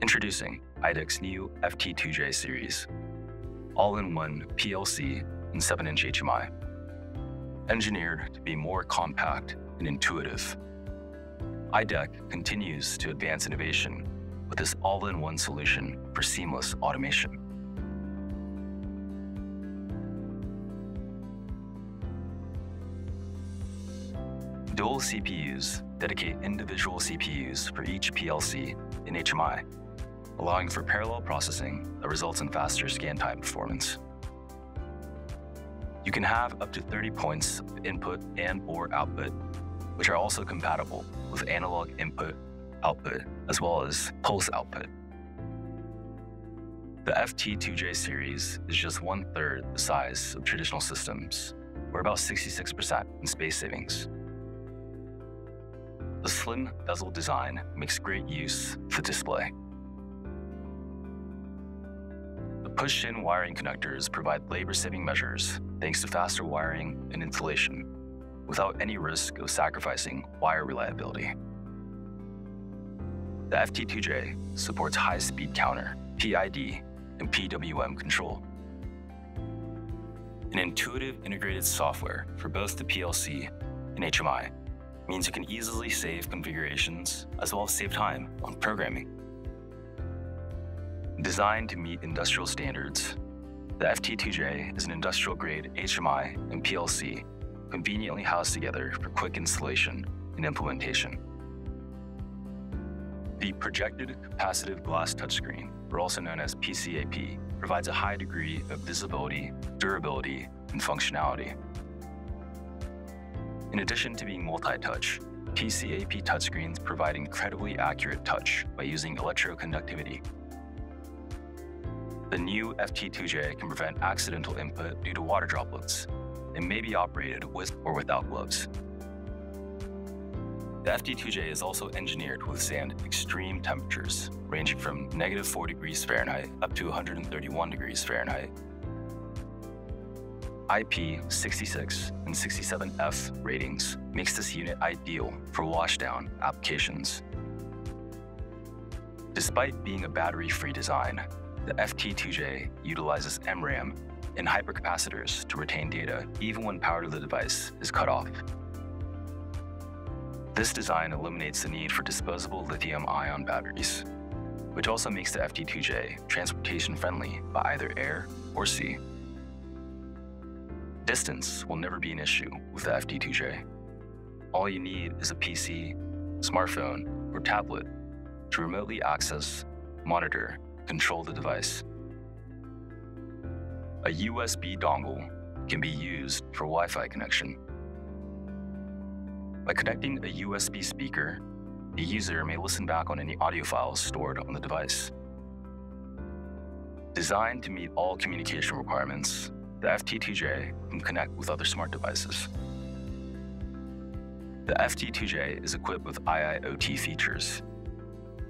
Introducing IDEC's new FT2J series, all-in-one PLC and 7-inch HMI. Engineered to be more compact and intuitive, IDEC continues to advance innovation with this all-in-one solution for seamless automation. Dual CPUs dedicate individual CPUs for each PLC in HMI, allowing for parallel processing that results in faster scan time performance. You can have up to 30 points of input and or output, which are also compatible with analog input, output, as well as pulse output. The FT2J series is just one third the size of traditional systems, or about 66% in space savings. The slim bezel design makes great use of the display. Push-in wiring connectors provide labor-saving measures thanks to faster wiring and insulation, without any risk of sacrificing wire reliability. The FT2J supports high-speed counter, PID, and PWM control. An intuitive integrated software for both the PLC and HMI means you can easily save configurations as well as save time on programming. Designed to meet industrial standards, the FT2J is an industrial-grade HMI and PLC conveniently housed together for quick installation and implementation. The projected capacitive glass touchscreen, or also known as PCAP, provides a high degree of visibility, durability, and functionality. In addition to being multi-touch, PCAP touchscreens provide incredibly accurate touch by using electroconductivity. The new FT2J can prevent accidental input due to water droplets and may be operated with or without gloves. The FT2J is also engineered to withstand extreme temperatures, ranging from negative 4 degrees Fahrenheit up to 131 degrees Fahrenheit IP66 and 67F ratings makes this unit ideal for washdown applications. Despite being a battery-free design, the FT2J utilizes MRAM and hypercapacitors to retain data even when power to the device is cut off. This design eliminates the need for disposable lithium-ion batteries, which also makes the FT2J transportation-friendly by either air or sea. Distance will never be an issue with the FT2J. All you need is a PC, smartphone, or tablet to remotely access, monitor, control the device. A USB dongle can be used for Wi-Fi connection. By connecting a USB speaker, the user may listen back on any audio files stored on the device. Designed to meet all communication requirements, the FT2J can connect with other smart devices. The FT2J is equipped with IIoT features.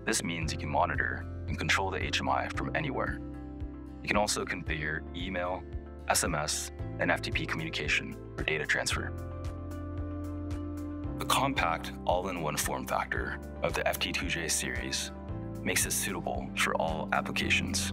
This means you can monitor and control the HMI from anywhere. You can also configure email, SMS, and FTP communication for data transfer. The compact all-in-one form factor of the FT2J series makes it suitable for all applications.